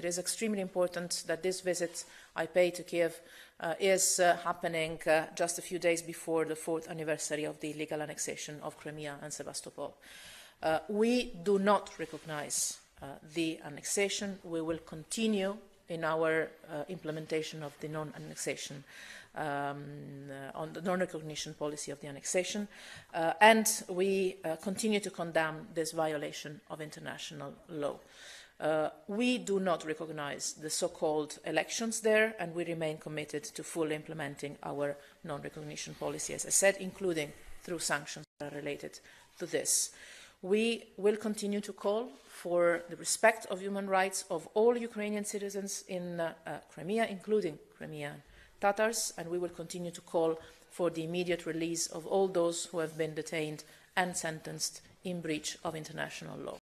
It is extremely important that this visit I pay to Kiev uh, is uh, happening uh, just a few days before the fourth anniversary of the illegal annexation of Crimea and Sevastopol. Uh, we do not recognize uh, the annexation. We will continue in our uh, implementation of the non-annexation, um, on the non-recognition policy of the annexation, and we continue to condemn this violation of international law. Uh, we do not recognise the so-called elections there and we remain committed to fully implementing our non-recognition policy, as I said, including through sanctions that are related to this. We will continue to call for the respect of human rights of all Ukrainian citizens in uh, uh, Crimea, including Crimean Tatars, and we will continue to call for the immediate release of all those who have been detained and sentenced in breach of international law.